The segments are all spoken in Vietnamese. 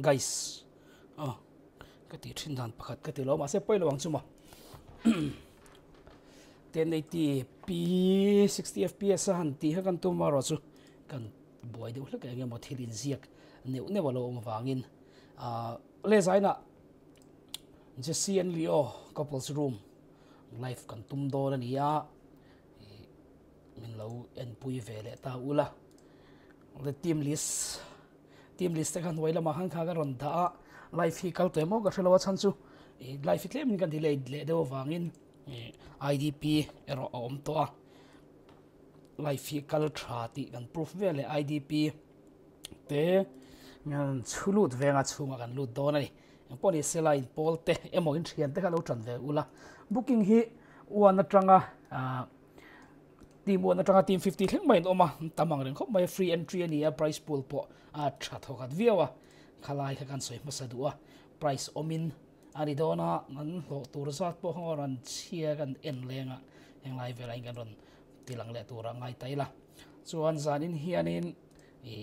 guys. Oh cái ti thin dan pakhat cái ti lo ma se poi lo chứ chuma 1080 p 60 fps han ti ha kan tu ma ro chu kan boy de hlak nge mo thilin ziak ne ne walo ma wangin a le zaina je cn Leo, couples room. Life kan tum do na niya min lo en pui vele ta ula the team list team list kan waila ma han kha ga ron da life hi kal mo ga thelo chan chu. E, life hi tlem kan delay le do wangin e, idp ero om to a. Life hi kal tha ti kan proof ve le idp te. Ngan chulut ve nga chunga kan lut do na ni. Poni sela in pol te emo in thian te ka lo chan ve ula booking hi wana tanga team wan atanga team 50 thleng mai oma tamang reng khop mai free entry ani a price pool po a tha thokat viawa khalai kha kan soi masa duwa price omin ani dona nan lo tur zat po horan chia kan en lenga eng lai vela in kan ron tilang le tura ngai taila chuan zanin hianin e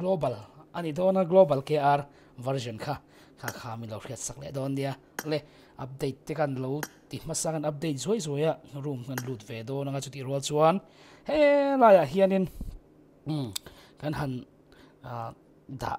global ani dona global kr version kha kha kha mi lo hriat sak le don dia le update te kan lo, ti masangan update zoi zoi ya room kan lut ve do na chu ti rol chuan. He la ya ah hianin um kan han ah, da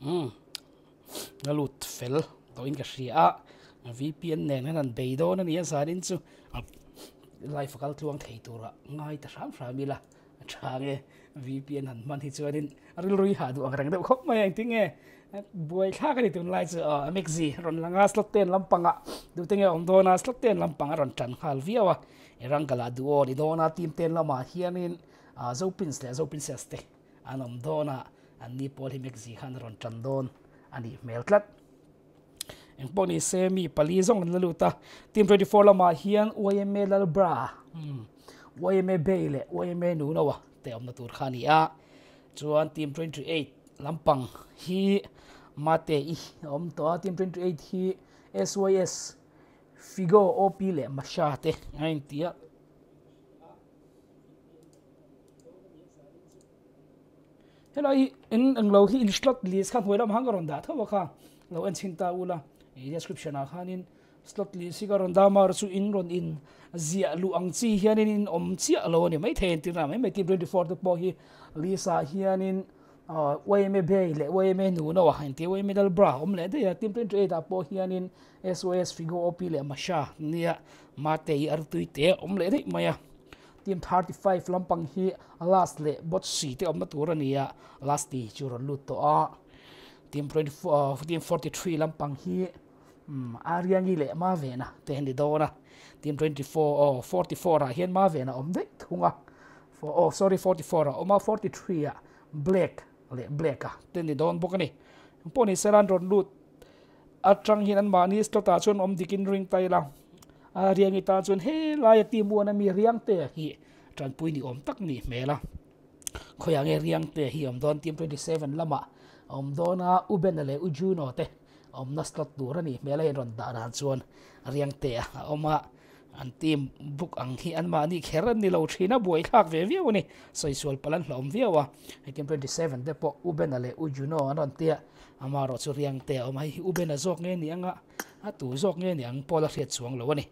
Hmm. na lut fel to in ka à VPN nen han đến do na nia các chu life kal tluang thei tura. Ngai ta ram ram mila change VPN han man hi chuanin aril rui ha du angrang de khop mai ang tinge buai kha ka ni tun lai chu mxz ron langa slot ten lampanga du tinge om do na slot ten lampanga ron tan khal viawa erang kala du o ni do na team ten lama hianin zo pins le zo pins e anh anom do na. อันนี้พอลที่เม็กซี่ขันรอนจันดอนอันนี้เมลทัดอันพวกนี้เซมีปลีซงนั่นลูกตาทีม24ละมาเฮียนวายเมลลบราวายเมเบลเลวายเมนูนะวะแต่อมตัวขานี่อะจวนทีม28ลำปังฮีมาเตอีอมตัวทีม28ฮีเอสยีเอสฟิโกโอปีเลมาชาเตไอ้เตี้ thế là in ang lo hi in slot list à, khan hoilam hang ron da thawa kha lo an chinta ula e description a khanin slot list si garon da mar su in ron in. Zia lu ang chi hianin in om chi alo ni mai then ti na mai mai ti 24 to po hi lisa hianin way à, me be le way me nu no han à, ti way me dal bra. Om le de ya tim 28 a po hianin sos figo op le masha nia mate ar tuite om le de maya team 35 lampang hi, last le, bot si te omna tur ania last ti churon lut to a. Team 24 uh, team 43 lampang hi hmm, um ariangi le, ma vena te hendi dona team 24 oh 44 a, hian ma ông om de thunga for oh sorry 44 a oma 43 a, black le, black a ten ni don bokani poni seran ron lut. Atang hin an mani sto ta chun om dikin ring tai la a riang i ta chun he lai ti mu na mi riang te hi tran pui ni om tak ni mela khoya nge riang te hi om don tim 27 lama om dona uben le ujuno te om na slot dur ani mela hen ron da ran chuan riang te a oma an tim buk ang hi an ma ni kheran ni lo thina boi khak ve ve ni soi sual palan hlom ve viawa tim 27 te po uben le ujuno anon te amaro chu riang te om hi uben a jok nge ni anga a tu jok nge ni ang pola hriat chuang lo ni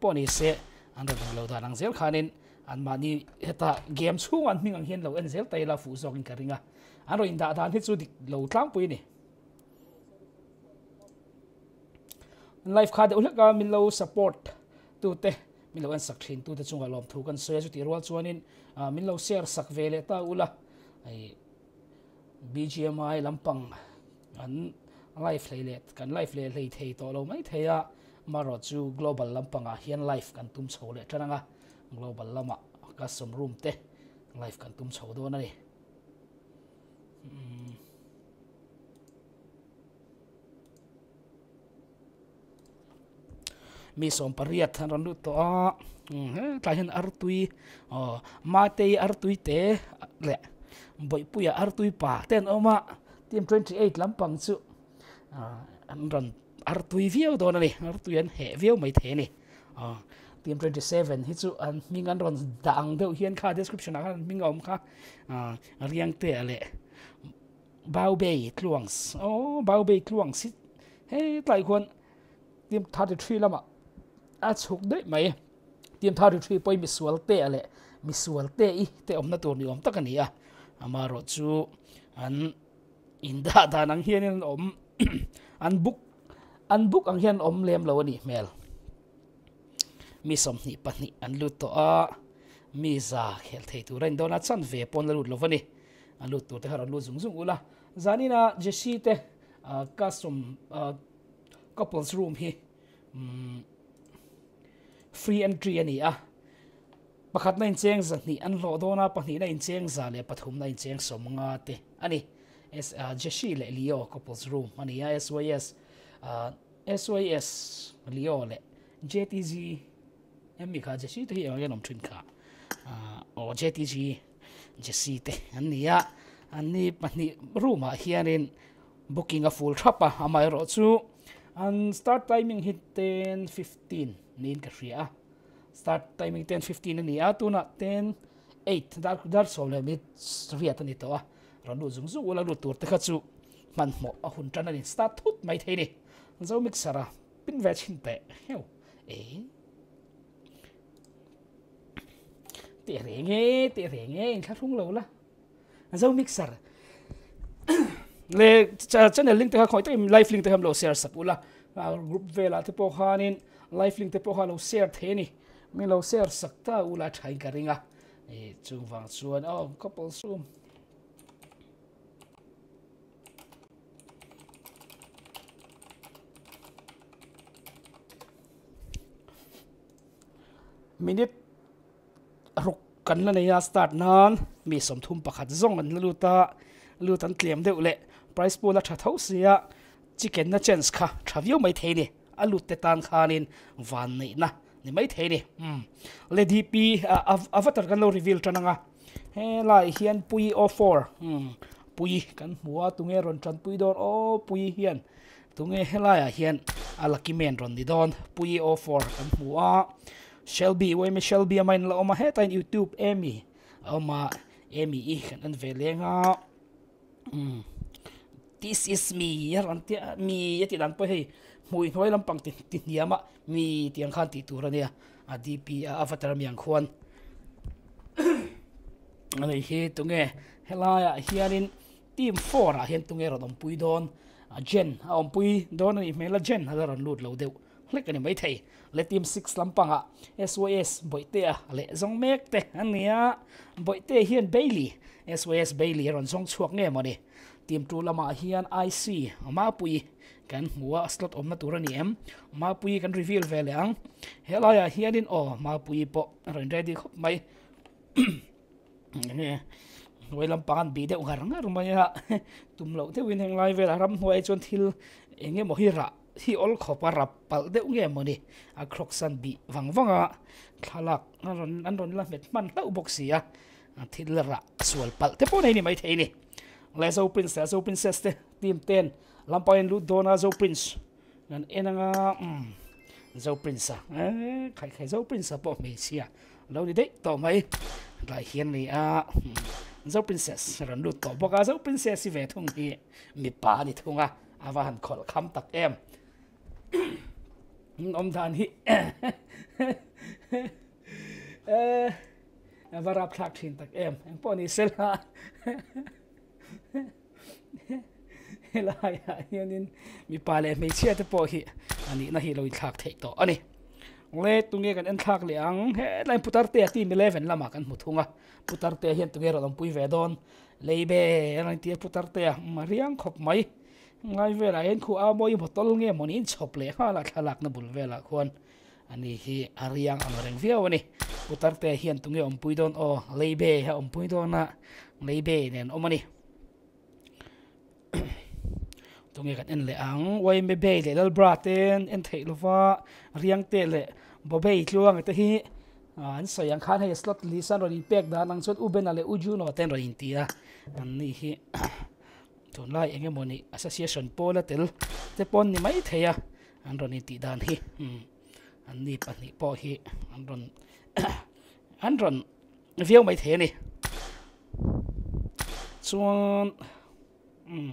po ni se an ra lo da nang zel khanin. An ma ni heta game chung an ming ang hian lo en zel tai la fu zok in karinga an ro in da dan hi chu dik lo tlang pui ni. Life card ulak ka min lo support tu te, min lo an sak thin tu te chunga lom thu kan so ya chu ti rwal chuanin min lo share sak vele ta ula. Ai BGMI lampang an life le le kan life le le thei to lo mai theya maro chu global lampanga hian life kan tum chho le tananga global lama custom room te life kan tum chho do na ni. Hmm. Mi som pariat han ran to a. Hmm, Ta hian artui, o ma te artui te, le boi puya artui pa ten oma. Team 28 lampang chu. Ah, an ran artui viau do na ni artui an he viau mai the ni a team 27 hi chu an ming an ron dang deuh hian kha description a kan ming om kha a riang te ale bao bei tluangs oh bao bei tluang sit he tlai khon team 33 lama a chuk dei mai team 33 poi mi sual te ale mi sual te i te om na tur ni om takani a amaro chu an inda da nang hian an om an book อันบุกอังเฮียนอมเลมเราวนี่เมลมีสมนิปนิอันลุตตอามีซาเฮลเทตูเรนโดนัทซันเวปอนลุตเราวนี่อันลุตตัวเทหารลุตสูงสูงอุละจานีนะเจสซี่เตะกัสมกัปเปิลส์รูมฮีฟรีแอนทรีอันนี้อะประคัดในเชียงสักนี่อันโลดอนะปนีในเชียงซาเลยปฐมในเชียงสมงาเตอันนี้เอสเจสีเลลิโอกัปเปิลส์รูมอันนี้เอสวายเอส ya sys sys leo le jtg em mi kha jeshi te ya nom thin kha o jtg jeshi te ani ya ani pahni room a hianin booking a full thapa amai ro chu an start timing hit 10 15 nin ka hria start timing 10 15 ani a tuna 10 8 dar dar so le mit riat ani to a ranu zung zu ula lu tur te kha chu man mo a hun tan ani start thut mai thei ni zo sara pin ve chin te heo. E te re nge te re nge in kha thung lo la zo sara le channel link te kha khoi te live link te ham lo share sapula à, group vela te po khanin live link te po ha lo share the ni mi lo share sakta ula thai ka ringa e à. chung wang chuan oh couple zoom มินิรุกกันละในยาสตาร์ทนั้นมีสมทุมประคัดซ่องอันลูตาลูตันเตรียมเดือเลยไพรส์ pool ละชาเท่าเสียจิกเกนน่ะเจนส์ค่ะทราวิวไม่เทนี่อลูตเตตันคานินวันนี้นะนี่ไม่เทนี่อืมเลดีปีอ่าอวตารกันเรารีวิลจันงะเฮ้ไล่เฮียนปุยออฟฟอร์ปุยกันหัวตุงเอรอนจันปุยดอนโอ้ปุยเฮียนตุงเอไล่เฮียนอัลกิเมนรอนดิโดนปุยออฟฟอร์กันหัว shelby we me shelby amain la oma heta in youtube emi oma emi i kan an velenga um this is me ran ti mi yati dan po hei mui hoi lampang tin tin yama mi tiang khan ti tur ania a dp a avatar miang khuan ani hi tunge helaya hianin team 4 a hian tunge rodom pui don a gen a om pui don ani mela gen ha ron lut lo deu lek ani mai thei le Six 6 lampanga ah. SOS boite a ah. le zong mek te ania boite hian bailey SOS bailey, ron zong chuak nge mani team 2 lama hian IC ma pui kan hua slot om na tur em. Ma pui kan reveal ve le ang. Helaya ah hianin o ma pui po, ron ready khop mai. Ne wai lam pan bi de ngar ngar ma ya tum lo te win heng lai ve ram huai e chon thil, enge mo hi ra hi ol khopa rap pal de nge mo ni a krok san bi wang wanga thalak an ron an ron la met man lau box ya thil ra sual pal te po nei ni mai thei ni leso princess so princess te team 10 lampain lu dona zo prince ngan enanga um zo prince eh khai khai zo prince po me sia lo ni dei to mai lai hian ni a zo princess ran lu to boka zo princess si ve thung hi mi pa ni thunga awa han khol kham tak em om dan hi eh varap thak thin tak em em po ni sel ha helai hianin mi pale me chia te po hi ani na hi lo thak thei to ani le tunge kan en thak le ang he lai putar te ti 11 lama kan mu thunga putar te hian tunge ro pui ve don leibe ran ti putar te mariang khop mai งายเวลาเห็นคู่เอาบอยบทตลงเงี้ยมันอินชอบเลยฮะหลักลักนะบุญเวลาคนอันนี้ฮีอารียงอเมริกเวียวนี่อุตรเตะเฮียนตรงเงี้ยอมพุยโดนโอเลเบ้ฮะอมพุยโดนนะเลเบ้เนี่ยอมันนี่ตรงเงี้ยกันเอ็เลยอังไว้เมเบ้เลยลบราเตนเอ็นเทลฟ้าเรียงเตะเลยบ่เบ้อีกล่วงแต่ฮีอันสยังคันให้สล็อตลิซันรอนินเป็กดานังสุดอุเบนอะไรอุจูโนเตนรอนินตีนะอันนี้ฮี ton lai enge moni association pola tel te pon ni mai theya à? an ron ti dan hi an ni pa ni po hi. An ron an ron viau mai the ni chuan um ừ.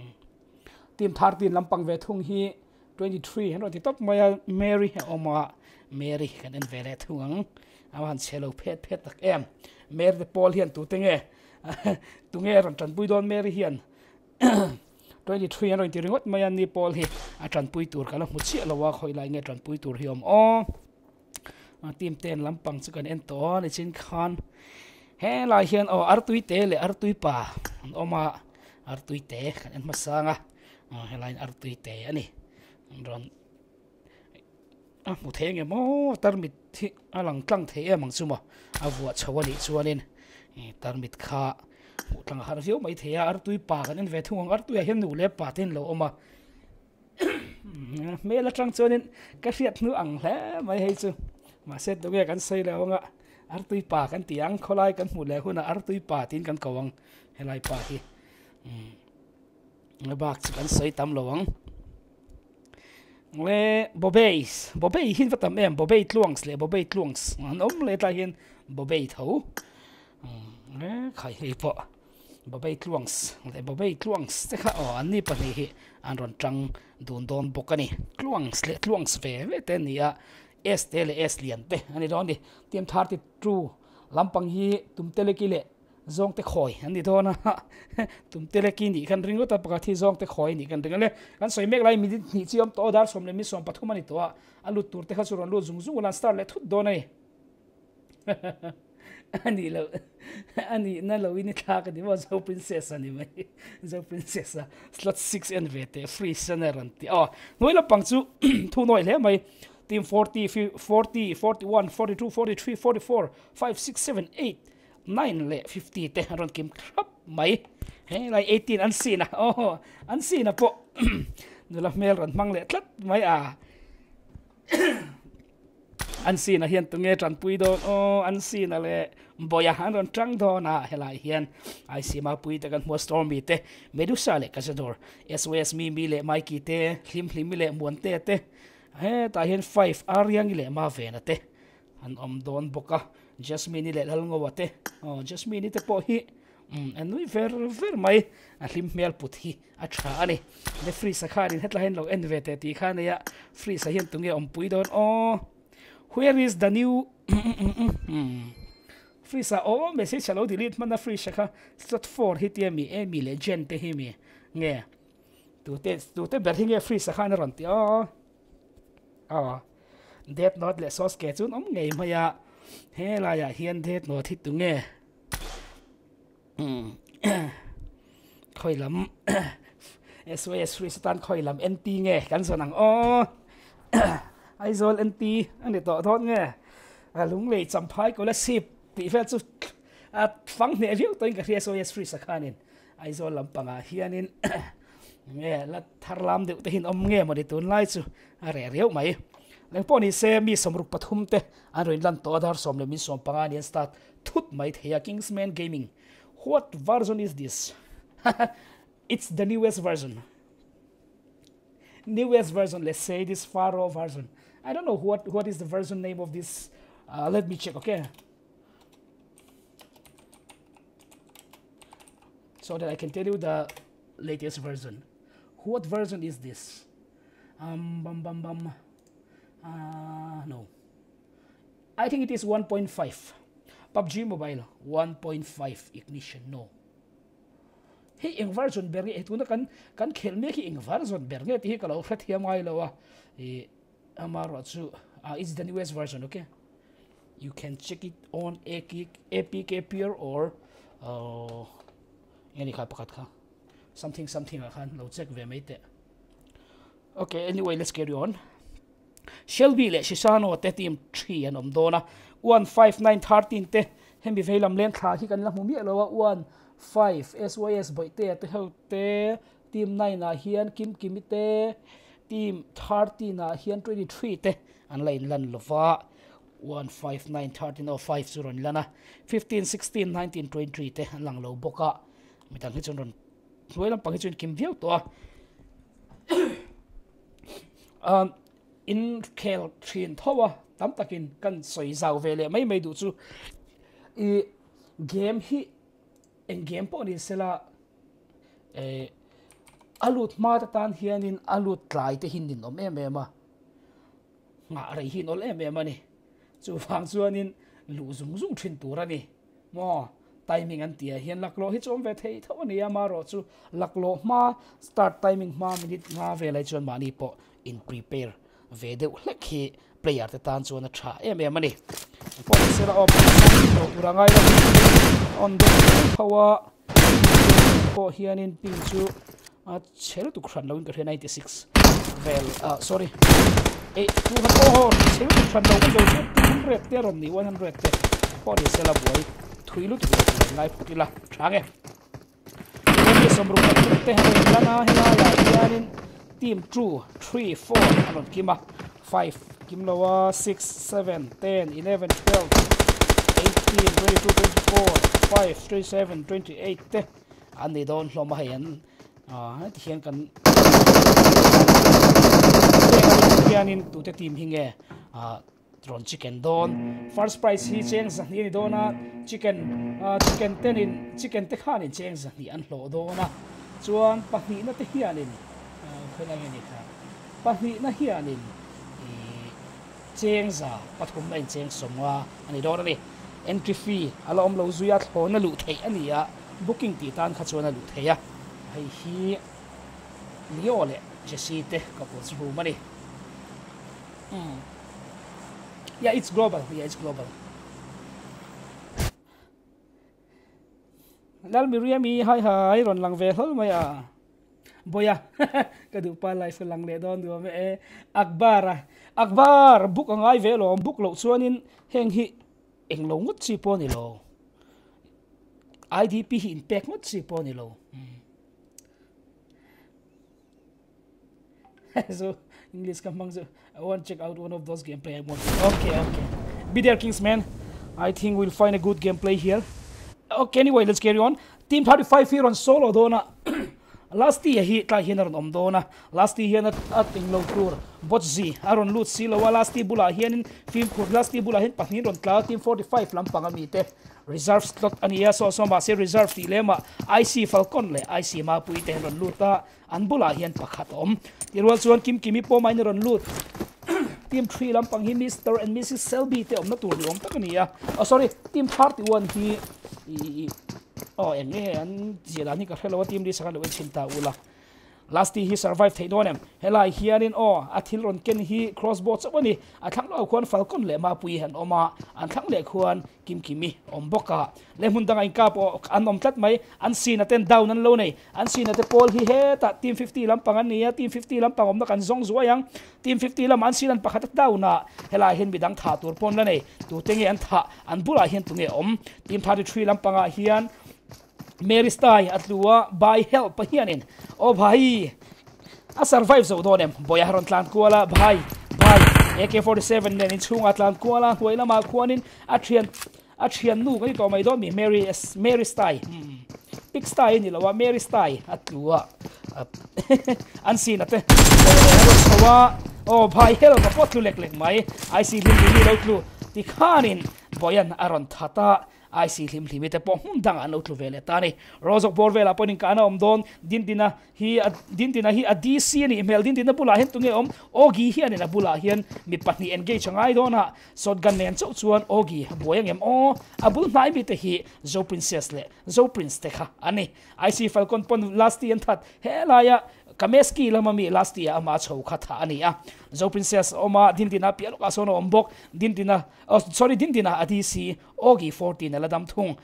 team thar tin lampang ve thung hi 23 hen ti top maya mary oma mary kan en vele thung awan chelo phet phet tak em. Mer de pol hian tu tenge tu nge ran tan pui don mary hian 23 roi ti ringot maya ni pol hi. A tran pui tur kala mu chi lawa khoi lai nge tran pui tur hi om o tim ten lampang chu kan en to ni chin khan. He lai hian o ar tui te le ar tui pa oma ar tui te kan en masanga he lai ar tui te ani ron a mu the nge mo tar mit thi alang tlang the e mang chuma. A vuwa chawani chuanin. Tar mit kha tang har hiu mai thea ar tui pa kan en ve thung ar tui hian nu le pa tin lo oma me la tlang chuanin ka riat nu ang hle mai hei chu. Ma set do ge kan sei le nga artui pa kan tiang kholai kan mu le huna, ar tui pa tin kan kawang helai pa hi. Mm. Bak chu kan sei tam lowang le bobeis. Bobei hin vatam em. Bobei tluangs le. Bobei tluangs. An om le ta hin bobei tho mm. ใครเฮ้ยปะบ่ไปทลวงส์เลยบ่ไปทลวงส์เต่ค่ะอ๋ออันนี้ปนี่อันรอนจังดูนโดนบกันนี่ทลวงส์เลยทลวงส์เฟ้เวแต่นี่อะเอสเทเลเอสเลียนเปอันนี้ร้อนดิเตรียมทาร์ติทรูลำปังฮีตุมเตเลกิเลซองเตคอยอันนี้ทอนะตุมเตเลกินี่กันริงก็ตะปกติซองเตคอยนี่กันริงเลยกันสวยเมกไลมีนี่ชิอมตอดาร์สมเลยมีสมปัทุมันนี่ตัวอันลุตูรเตคัสุรนลุซุงซุงกันสตาร์เลยทุดโดนเลย do nei ani lo ani na lo ini tha ka di wa zo princess ani mai zo princess slot 6 en vete free senaran ti oh noi la pang chu thu noi le mai team 40 40 41 42 43 44 5 6 7 8 9 le 50 te ron kim krap mai he eh, lai 18 an sina oh an sina po nula mel ron mang le tlat mai a ah. An sina hian tu nge tran pui do o an sina le boya han ron trang do na helai hian ai si ma pui te kan mo stormy te. Medusa le kasador sos mi mi le mai ki te. Hlim hlim le muan te te. He, ta hian 5 ariang le ma ve na te. An om don boka. Jasmine le lal ngô wate oh jasmine te po hi. Mm, um an nui ver ver mai. A hlim mel put hi. A tha ani. Le free sakharin hetla hen lo en ve te ti khane ya. Free sa hian tunge om pui don. Oh where is the new free sa oh message hello delete man na free shaka slot 4 hit ya mi e mi le gen te hi mi nge tu te tu te ber hinge free sa khana ron ti oh oh det not le sos ke chun om ngei maya he la ya hian det no thi tu nge khoi lam SOS free satan khoi lam NT nge kan so nang o ai zol NT ani to thot nge a à, lung le cham phai ko la sip ti fel chu a à, phang ne viu toin ka yes free sakhanin ai zol lam panga hianin nge la thar lam de te hin om nge mo de tun lai chu a à, re reu mai leng po ni se mi somruk pathum te an roin lan to dar som le mi som panga ni start. Thut mai thea kingsman gaming. What version is this? It's the newest version. Newest version, let's say this faro version. I don't know what what is the version name of this. Uh, let me check okay? So that i can tell you the latest version. What version is this? Um bum bum bum. Uh, no. I think it is 1.5 PUBG Mobile 1.5 ignition no. Hi eng version ber nge kan kan me hi eng version ber nge ti kalo khat hi mai lo wa amaro chu uh, it's the newest version okay? You can check it on epic epic appear or uh any something something a khan lo check ve mai te okay anyway let's carry on. Shelby le Shisano te team 3 an om dona? 15913 te hemi veilam len thla hi kan la mu mi lo 15 SYS boy te ho te team 9 na hian kim kimite team 30 na hian 23 te. An lain lan lova 159 13 or 5 0 lana. 15 16 19 23 te an lang lo boka. Mi tan hi chon ron. Noi lam pang chun kim viau to um in kel thin thowa, tam takin kan soi zau vele mai mai du chu. I, game hi, en game po ni sela eh alut ma ta tan hianin alut tlai te hin din om em em ma nga rei hin ol em em ani chu phang chuanin lu zung zung thin tur ani mo timing an tia hian laklo hi chom ve thei tho ni ama ro chu laklo ma start timing ma minute nga ve lai chuan mani po in prepare ve de hlek hi player te tan chuan a tha em em ani po sera op to urangai on the power po hianin ping chu a chelo tu khran lawin ka re 96 vel uh, sorry e tu ha oh chelo tu khran lawin lo chu 100 te ron ni 100 te pori sela boy thuilu tu ngai phutila thange ke somru ka te ha la na hila la hianin team 2 3 4 anon kima 5 kim lawa 6 7 10 11 12 18 22 24 5 37 28 te ani don hlom hai an à thì hiện cần hianin tu te team hinge à drone chicken don. First price hi cheng sa ni dona chicken ờ, chicken ten in chicken te khan in cheng zan ni an hlo dona chuan pahni na te hianin khela nge ni kha pahni na hianin cheng za pathum mai cheng somwa ani dona ni entry fee ala om lo zuya thona lu thei ania booking ti tan kha chuan lu à hay hi. Liyo le jesi te kapo si hu hmm. yeah, it's global. Yeah, it's global. Lal mi ria mi, hai hai, ron lang ve hol mai a boya ka du pa lai lang le don du me. E akbar akbar, buk angai ve lo, buk lo chuanin heng hi eng lo ngut chi po ni lo. Idp hi impact ngut chi po ni lo. Mm. so English kamang so I want to check out one of those gameplay I want. Okay, okay. Be there, Kingsman. I think we'll find a good gameplay here. Okay, anyway, let's carry on. Team 35 here on solo dona. last year hi tla ron om dona last year hian at ting lo tur bot z aron lut si lo last year bula hian film kur last year bula hian pahnin ron team 45 lampang ami te eh. reserve slot ania so so ma se reserve ti lema IC Falcon le IC ma pui te ron luta an bula hian pakhat om tirwal chuan kim kimi po mai ron lut team 3 lampang hi Mr and Mrs Selby te omna tur ni om tak ania oh sorry team 31 hi อ๋อเอ็งเนี่ยอันเจรานนี่ก็แค่เราว่าทีมดีสักหน่อยเว้นชินตาอุลัก last hi survive thei donem helai hianin o athil ron ken hi crossbow chawani athang lo khon falcon le ma pui han oma an thang le khuan kim kimi omboka le mun danga in kap an om tlat mai an sin aten down an lo nei an sin ate pol hi he ta team 50 lam pangan nia team 50 lam pangom na kan zong zuayang team 50 lam an sin an pakhat down na helai hen bidang tha tur pon la nei tu tenge an tha an bula hian tunge om team 33 lam panga hian Mary Stai at luwa, by help pahianin o, bhai, a survive zo donem boya haron tlan kuala bhai bhai. AK47 nen in chung atlan kuala huaila ma khuanin a thian a thian nu kani to mai do mi Mary S, Mary Stai big Stai ni lawa Mary Stai at luwa. An sin ate wa o, bhai help pa potlu lek lek mai. I see him ni lo tlu tikhanin boyan aron thata ai si hlim hlim te po hum dang an utlu vele. Ta ni rozok bor vela ponin kana, om, don, din dina hi din dina hi a dc ni email, din dina bula hen tunge, om, ogi hi ani na bula hian mi patni engage ngai don ha. Sot gan nen, chau chuan, ogi boyang em, o, abul nai mi te hi zo princess le zo prince te kha. Ani ai si falcon pon last year that helaya kameski lama mi last year ama chho kha tha ani ah. a zo princess oma din dina pialo ka sono ombok din dina oh, sorry din dina adi si ogi 14 la dam thung.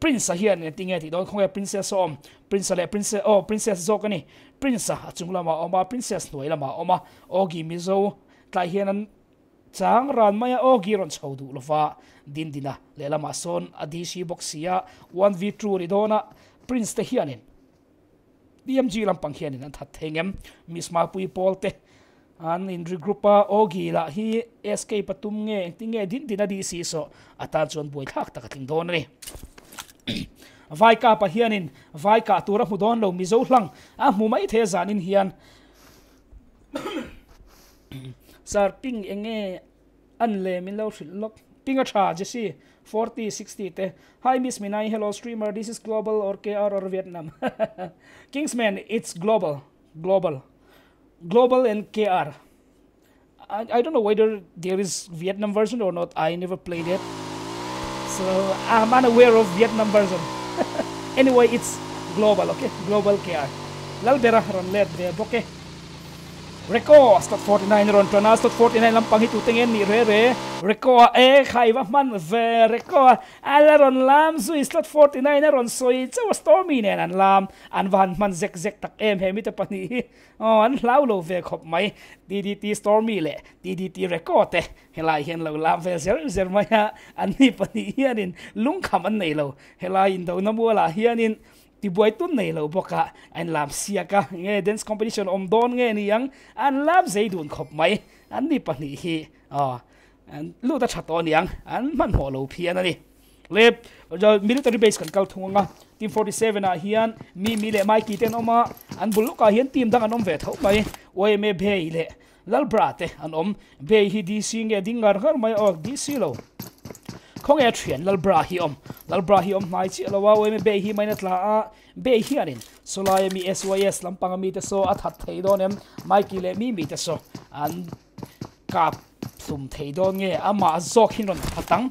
Prince hian ne tinge ti don khonge eh, princess om. Prince ah, le princess oh princess zo kani. Prince a chung lama oma princess noi lama oma ogi mizo tlai hian an chang ran maya ogi ron chodu lova din dina le lama son adi si boxia 1v2 ri dona. Prince te hianin. DMG lampang hian in an that thengem misma pui polte an in regroupa ogi la hi SK patum nge tinge din din adi si so. Ata chon boi thak tak ting don ni vai ka pa hianin, vai ka tura mu don lo mi zo hlang. A mu mai the zanin hian. Sar ping enge an le min lo thil lok. Ping a tha je si 40 60 te hi miss minai. Hello streamer. This is global or kr or vietnam. Kingsman it's global. Global. Global and kr I, I don't know whether there is vietnam version or not. I never played it. So i'm unaware of vietnam version. Anyway it's global okay? Global kr lal bera ron let de boke Reco stot 49 ron tona stot 49 lampang hitu tengen ni re re Reco e khai wa man ve Reco ala ron lam su stot 49 ron soi chaw stormy nen an lam an van man zek zek tak em he mi te pani o an lau lo ve khop mai di di ti stormy le di di ti Reco te helai hen lo lam ve zer zer mai an ni pani hianin lung kham an nei lo helai in do na mo la hianin ti buai tun nei lo boka an lam sia ka nge, dance competition om don nge ni yang an lam zai dun khop mai. An ni pani hi. A. An lu ta chat on yang an man mo lo phian ani le jo military base kan kal thunga team 47 a hian. Mi mi le mai ki ten oma an bulu ka hian team dang anom ve thau mai. Oi me be le. Lal brate an om. Be hi di sing e dingar har mai. Ok คงเอเรียนลัลบราฮิอมลัลบราฮิอมนายจีลาวาเว้มเบย์ฮีไม่นัดละอ่เบย์ฮีอันนี้สุลายมีเอสวายเอสลำปังมีแต่โซอัดหัดเทยดนเอ็มไม่กี่เล่มีมีแต่โซอันกับสุ่มเทยดนเงี้ยอามาจอกหินรอนพัดตัง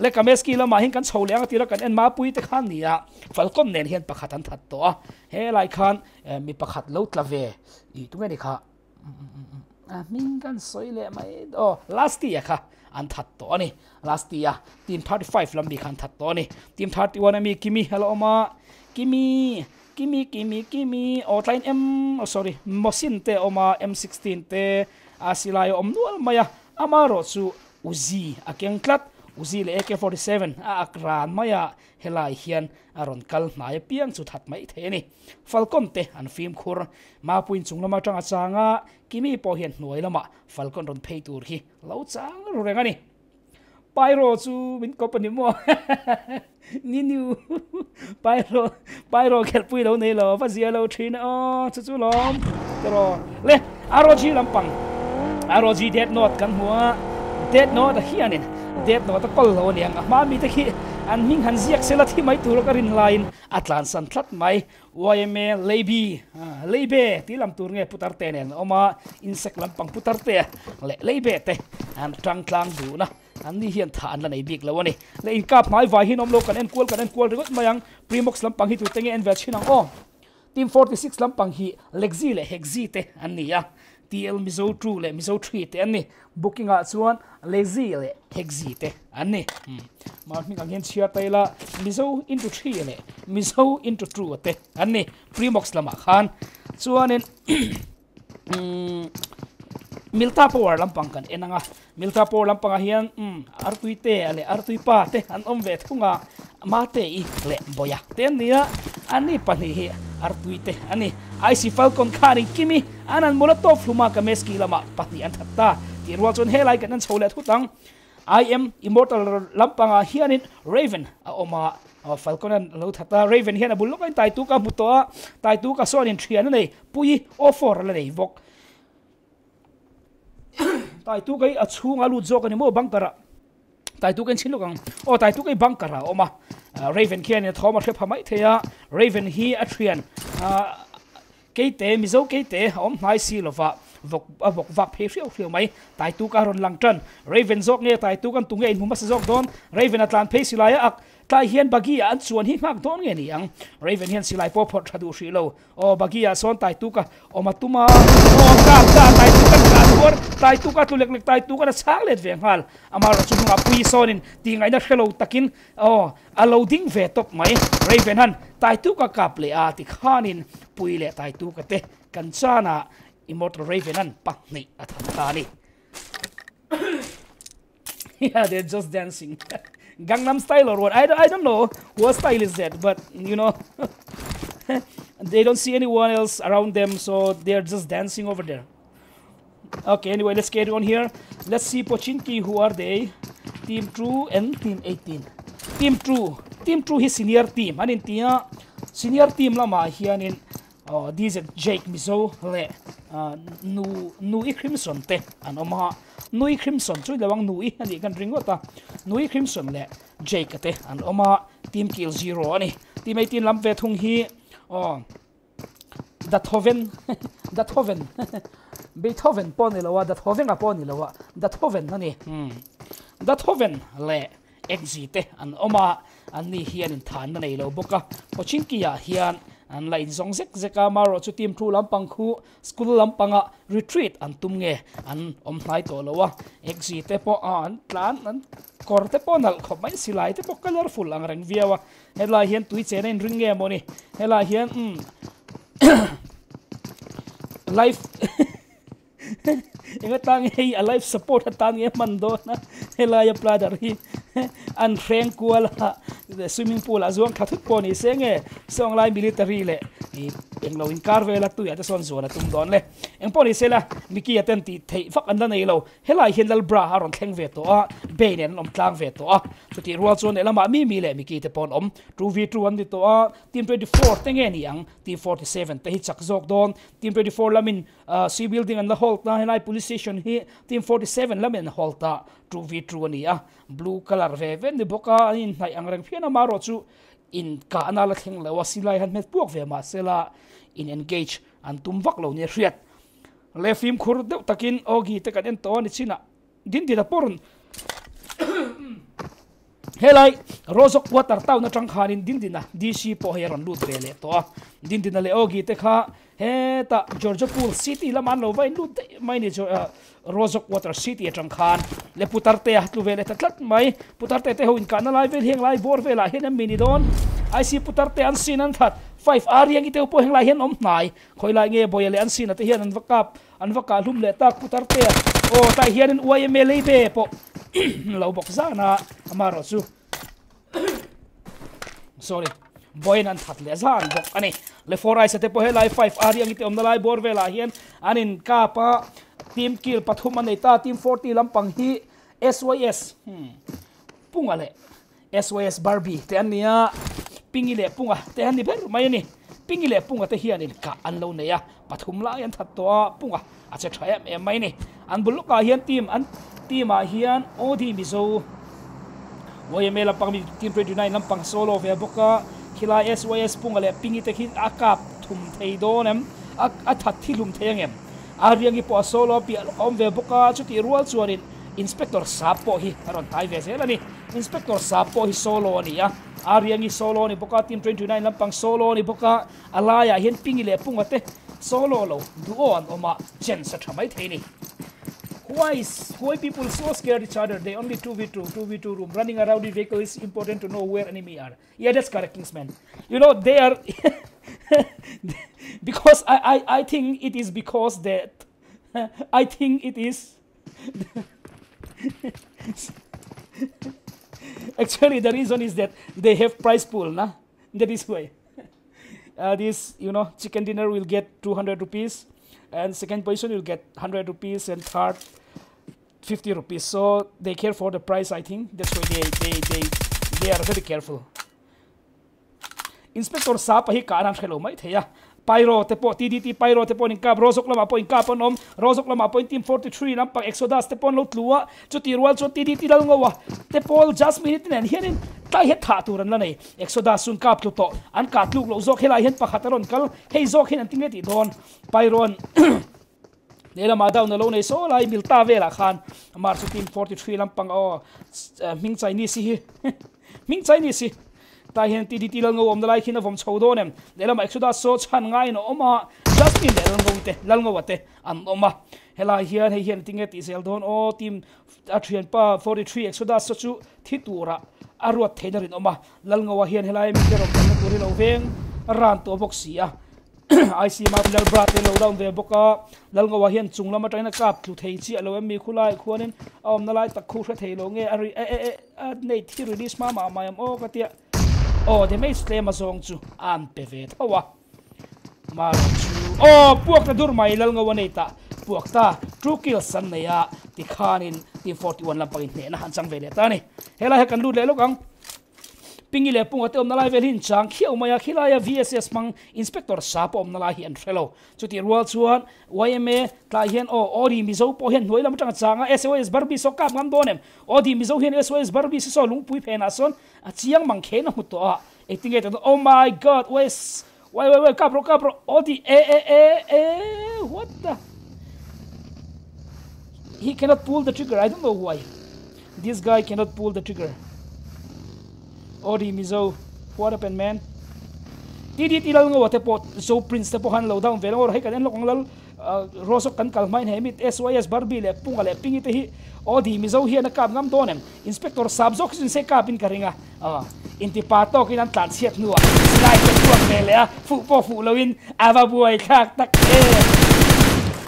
เล็กก็เมสกี้ละมาหินกันโชว์เลี้ยงตีละกันเอ็นมาปุยแต่ขันนี่อะฟัลคอมเนียนเห็นประคัดตันทัดตัวเฮ้ไลคันมีประคัดลวดละเวอีตุ้งนี้ค่ะมิงกันโซยเลยไหมโอ้ last year ค่ะ an that to ani. Last year team 35 lam bi khan that to ani. Team 31 ami kimi hello ma. Kimi kimi kimi kimi. Outline m oh, sorry mosin te oma m16 te. Asilai om nual maya. Amaro chu uzi akeng klat uzi le ak47 a akran maya, helai hian aron kal, nai piang chu that mai the ni falcon te, an film khur, ma puin chung lama tanga changa kimi po hian hnuai lama, falcon ron phei tur hi. Lo chang ru renga ni. Pyro chu min company mo. Ni niu. Pyro pyro khel pui lo nei lo, fa zia lo thin o chu chu lom. Tro le aroji lampang. Aroji dead note kan hua dead note hianin dead ta kol lo niang à. ma mi te khi an ming han ziak sela thi mai tur ka rin line atlan san thlat mai yme lebi à, lebe ti lam tur nge putar te nen oma, insect lam pang putar te. Le lebe te. An trang tlang du na. An ni hian tha an la nei bik lawani le in kap mai vai hin om lo kan en kol kan en kol rigot mayang primox lam pang hi tu tenge en vel chinang o. Team 46 lam pang hi lexi le hexi te an ni ya TL mizo tru le mizo tri te ani booking a chuan lazy le hexi te ani hmm. ma mi ka gen chia tai la mizo into tri le mizo into tru te ani premox lama khan. Chuan en hmm, milta power lampang kan, enanga. Milta power lampang hian hmm, um artui te ale artui pa te, an om ve thunga, ma te i le, boya. Ten nia ani pani hi artuite, ani. IC Falcon Karin kimi, anan molotov hluma ka meski lama pati an thatta ti chon helai kan an chole thutang. I am immortal lampanga hianin Raven. A oma Falcon an lo thata. Raven hian abul lokai tai tu ka muto tai tu ka sonin thian nei pui offer la nei vok. Tai tu kai achunga lu jok ani mo bangkara. Tai tu kan chin lokang o, tai tu kai bangkara, oma. Raven khian ne thoma thep hamai theya Raven hi a thian ke te mizo ke te om mai si lova vok vok vak phe riau riau mai tai tu ka ron lang tran Raven zok nge tai tu kan tu nge in huma sa zok don Raven atlan phe silaya ak tai hian bagia an chuan hi ngak don nge ni ang raven hian silai po phot thadu hri lo o bagia son tai tu ka o matuma o ka ka tai tu ka ka tai tu ka tu lek lek tai tu ka chang let ve ngal amar chu nga pui sonin ti ngai na khelo takin o a loading ve top mai raven han tai tu ka kap le a ti khanin pui le tai tu ka te kan chana immortal raven han pak nei athan ta ni yeah, they're just dancing. Gangnam style or what? I, I don't know what style is that, but you know, they don't see anyone else around them, so they're just dancing over there. Okay, anyway, let's carry on here. Let's see Pochinki, who are they? Team True and Team 18. Team True. Team True his senior team. Anin tia senior team lama hianin oh, this is Jake Mizo le uh, nu nu i Crimson te an oma nui crimson chu lawang nui ani kan ringo ta nui crimson le jake te an oma team kill zero ani team 18 lam ve thung hi oh ดัตโฮเวนดัตโฮเวนเบโธเวนปอนี่ละวะดัตโฮเวนก็บปอนี่ละวะดัตโฮเวนนั่นนี่ดัตโฮเวนเล่เอ็กซิเตอันออกมาอันนี้เฮียนฐานนั่นเองเราบุกก็พอชิ้นกี้อะเฮียนอันไลน์สองเซ็กเซกามาร์ชุดทีมทูลำปังคูสกุลลำปังอะรีทรีตอันตุ้มเงอันอมไลตัวละวะเอ็กซิเตปออันล้านอันคอร์เตปอนัลขบไม่สิไลเตปอคัลเลอร์ฟุลอังเรงเวียวะเฮล่าเฮียนตุ้ยเจนริงเงโมนี่เฮล่าเฮียนอืม life. Ingat tangi life support tangi mando na helaya platter an reng kuala swimming pool azuang khathut poni senge song lai military le eng lo in car vela tu ya ta son zona tum don le eng poni sela miki aten ti thei fak an nei lo helai lal bra haron thleng ve to a beinen om tlang ve to a chuti rual chon elama mi mi le miki te pon om 2v2 an di to a team 24 tenge ni ang team 47 te hi chak zok don team 24 lamin sea building an la halt na helai police station hi. Team 47 lamin halta 2v2 ani a blue color ve ven ni boka in nai ang reng phiana maro chu in ka anala theng le wasilai han met puak ve ma sela in engage an tum vak lo ni riat le film khur de takin ogi te kan en to ni china. Din di da porun helai rozok water tau na tang khanin din din na. Dc po heron lut ve le to din din le ogi te kha. He ta georgia pool city la man lo vai lut mai ni rozok water city atang khan le putarte a tu vele tatlat mai putarte te ho in kana lai vel heng lai bor vela hen am mini don ai si putarte an sin an that five ariang ite po heng lai hen om nai khoi lai nge boyele an sin ate hian an vakap an vaka lum le tak putarte o ta hian an uai me le be po lo bok za na amaro chu sorry boy nan that le zan bok ani le four ai sate po helai five ariang ite om na lai bor vela hian anin kapa team kill pathum anei ta team 40 lampang hi SYS hmm. punga le. SYS Barbie te ania pingi le punga te ani ber mai ni. Pingi le punga te hian in ka an lo ne ya. Pathum la yan that to punga. A che thaya me mai ni. An bulu ka hian team an team a hian odi mi zo YML lampang mi team 29 lampang solo ve boka khila SYS punga le pingi te hin akap thum thei do nem a that thilum thengem ariang ipo solo pi om ve boka chu ti rual chuanin inspector sapo hi aron tai ve se lani inspector sapo hi solo ni ya. Ariang i solo ni boka team 29 lampang solo ni boka alaya hian pingi le pungate solo lo duon oma chen sa thamai theini why is why people so scared each other? They only 2v2 2v2 room. Running around the vehicle is important to know where enemy are. Yeah that's correct kingsman. You know they are because I, I, I think it is because that I think it is actually the reason is that they have price pool nah? that is why. Uh, this you know chicken dinner will get 200 rupees and second position will get 100 rupees and third 50 rupees. So they care for the price i think. That's why they they they, they are very careful. Inspector sa pa hi kanan khelo mai theya Pyro tepo TDT Pyro tepo in kap rozok lama po in kap nom rozok lama po in team 43 nam pak Exodus tepo lot luwa chuti rual chu TDT dal ngowa tepo just minute nen hianin tai het tha turan la nei Exodus sun kap tu to an ka tluk lo zok helai hen pakhataron kal hei zok hen anting leti don Pyron นี่ละมาดาวน์โลในโซไลมิลตาเวลาคานมาร์สุทีม43ลำปังอ๋อมิงใจนี่สิมิงใจนี่สิ ta hian ti ti lal ngo om dalai khina vom chho do nem lela ma exodus so chan ngai no oma just in le ngo te lal ngo te an oma hela hian hei hian tinge ti sel don o team a thian pa 43 exodus so chu thi tura arwat theidarin oma lal ngo hian hela mi ke rom kan turi lo veng ran to box sia ai si ma lal brat lo down ve boka lal ngo hian chung lama traina kap thu thei chi alo mi khulai khuanin om na lai tak khu thra thei lo nge ari e e e nei thi release ma ma ma am o ka tia โอ้เดี๋ยวไม่สเตมาส่งจูอันเปเวทเอาวะมาจูโอ้พวกตะดูร์ไม่เล่นงวันนี้ตาพวกตาทรูคิลสันเนี่ยติขานินติฟหลันลำปางเนี่นะฮันซังเวเลตานี่เฮล่าเฮ้กันดูเลยลูกอัง pingi le punga te om nalai vel hin chang. Khiau maya khilaya vss mang inspector sa po om nalai hian threlo chuti rual chuan yma tla hian o ori mi zo po hian noi lam tang changa sos barbi so kap ngam donem odi mi zo hian sos barbi si so lung pui phena ah son a chiang mang khe na muto a. E tinge to oh my god wes. Wai wai wai kapro kapro. Odi e e e e what the? He cannot pull the trigger. I don't know why. This guy cannot pull the trigger odi mizo, what happened, man? Ti di ti lal ngo te po so prince te po han lo down velo or hai kan lo kong lal rosok kan kalmain he mit sys barbie le punga le pingi te hi odi mizo hi na kam ngam donem inspector Sabzok sin se kapin karinga ah à. ờ, inti pato kin an tlan siat nuwa sinai ke tuak mele a fu po fu loin ava buai khak tak e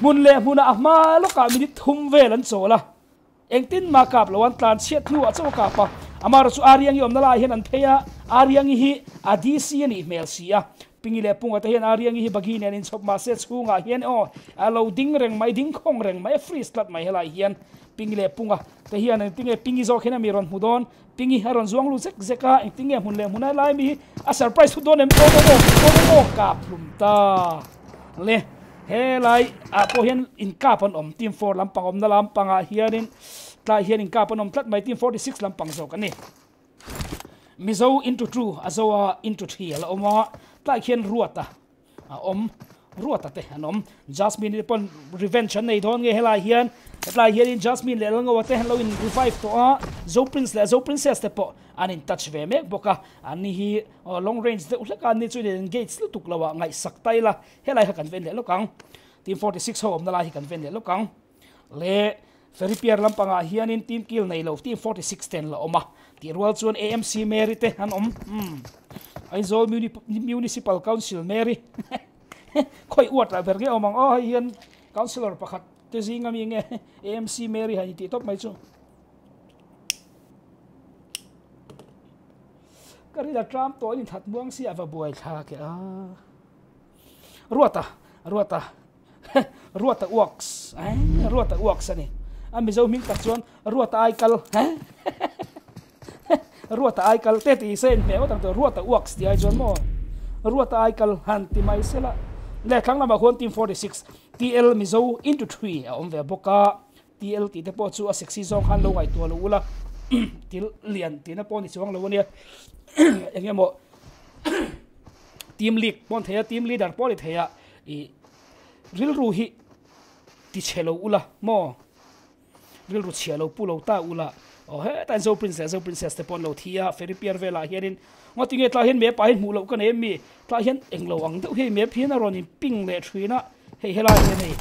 mun le muna ahma à, lo ka mi thum velan chola engtin ma kap lo an tlan siat nuwa cho ka pa amar chu ariang yom nala hian an theya ariang hi adisi ani mel sia pingi le punga ta hian ariang hi bagi nen in chop ma se chunga hian o. Alo ding reng mai, ding khong reng mai free slot mai hela hian. Pingi le punga te hian an tinge pingi zo khena mi ron hudon pingi haron zuang lu zek zeka eng tinge hun le munai lai mi a surprise hudon em, o o o o ka plum ta. Le, helai, a po hian in ka pon om, team 4 lampang om na lampanga hianin tại hian in ka panom tlat mai team 46 lampang zo kan ni mizo into true azoa into three ala oma tla hian ruata. A om ruata te anom jasmine pon revenge nei don nge hela hian. Tại hian in jasmine le longa wate hello in revive to a zo prince le zo princess te po. An in touch ve mek boka ani hi long range de ulaka ni chu den gates lu tuk lawa ngai sak tai la. Hela ha kan ven le lokang team 46 ho om na la hi kan ven le lokang le ferry pier lampanga hianin team kill nei lo team 46 ten la oma. Ti rual chuan amc mary te han om? Hmm. Aizol municipal council mary. Khoi uat la berge omang oh hian councilor pakhat te zinga mi nge amc mary hani ti top mai chu karila trump to in that buang si ava buai tha ke a ruata ruata ruata works ai ruata works ani ami zo min tak chuan ruata ai kal ha ruata ai kal te ti sen me otang to ruata uak sti ai chuan mo ruata ai kal han ti mai sela le thang lama khon team 46 tl mi zo into 3 a om ve boka tl ti te po chu a sexy zong han lo ngai to lo ula til lian ti na pon ni chuang lo ni engemo team league pon theya team leader pon theya i ril ru hi ti chelo ula mo ril ru chelo pulo ta ula o he ta zo princess zo princess te pon lo thia feri pier vela hianin ngo tinge tla hian me pa hin mu lo kan em mi tla hian eng lo ang deuh he me phian ron in ping le thruina he helai he nei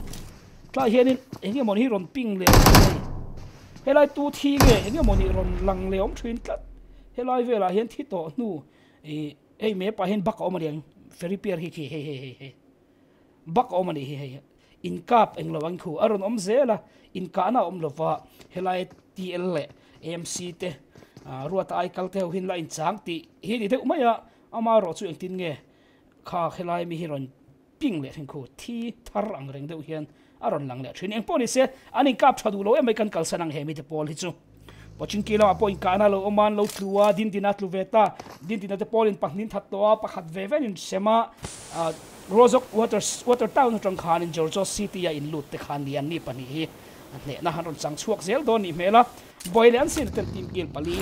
tla hianin eng mon hi ron ping le helai tu thi nge eng mon hi ron lang le om thruin tlat helai vela hian thi to nu e ei me pa hin bak om riang feri pier hi ki he he he bak om ni he he in kap eng lo ang khu aron om zela in kana om lo wa helai tl le mc te ruat ai kal te hin la in chang ti hi ni te umaya ama ro chu eng tin nge kha khelai mi hiron ping le thing khu thi thar ang reng deuh hian aron lang le thin eng poni se anin kap thadu lo em kan kal sanang he mi te pol hi chu pochin kilo apo in kana lo oman lo tluwa din din at luveta din din te polin pangnin thatwa pakhat ve ve in sema rozok water water town tong khan in georgia city ya in lut te khan lian ni pani hi ne na han chang chuak zel don ni mela boile an sin ten team gil pali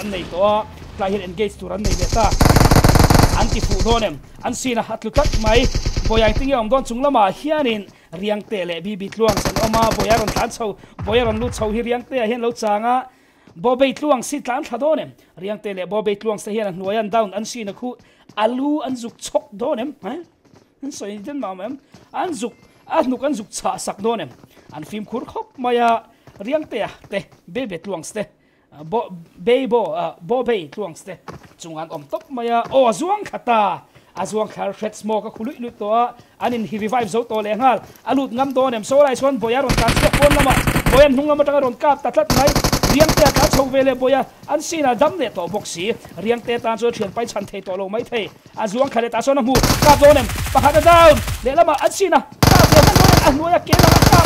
an nei to tla hin engage turan nei beta anti fu donem an sina hatlu tak mai boyang tingi om don chunglama hianin riang te le bi bi tluang san oma boyaron tan chho boyaron lu chho hi riang te hian lo changa bo be tluang si tlan thado nem riang te le bo be tluang sa hian hnuaian down an si na khu alu an zuk chok do nem ha so in den ma mem an zuk an nuk an zuk cha sak do nem an film khur khop maya riang te te be be tluang ste bo be bo bo be tluang ste chungan om top maya o zuang khata azuang khar fret smo ka khului lu to. Anin hi revive zo to le ngal. Alut ngam do nem so lai son boyar on ta se phone lama boyan hnung lama ta ron kap ta tlat ngai เรียงเตะตาชงเวเลบอยอันซีน่ะดำเนี่ตัวบกสีเรียงเตะตาชงเฉียนไปชันเทตัวลงไม่เทอานจวงขันตาชงน้ำหูกาโดนเอ็มปะหัดดาวเดี๋ยวละมาอันซีน่ะตาเดียวมันโดนอันนัวยาเกล้าตา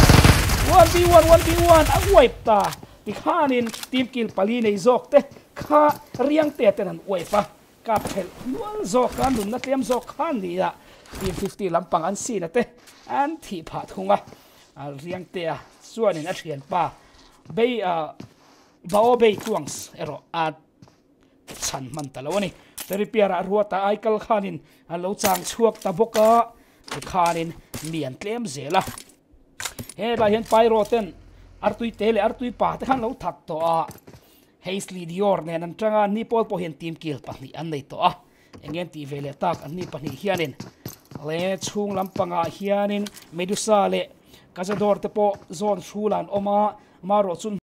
วันบีวันวันบีวันอันวยตาที่ข้านินทีมกิลปาลีในจอกเตะข้าเรียงเตะแต่นั้นอวยปะกับเห็นนวลจอกกันหนุนนักเตรียมจอกข้านี่ละทีม50ลำปังอันซีน่ะเตะอันที่ผาทุงอะเรียงเตะส่วนนี้นักเฉียนปะา bây uh, be tuangs ero a chan man ta lo ni teri piara ruata ai kal khanin a lo chang chuak ta boka khanin mian tlem zela he la hian pai ro ten artui tele artui pa te khan lo thak to a Hazley Dior ne nan tanga ni pol po hian team kill pa ni an nei to a engen ti vele tak an ni pa ni hianin le chung lampanga hianin medusa le kazador te po zone shulan oma maro chun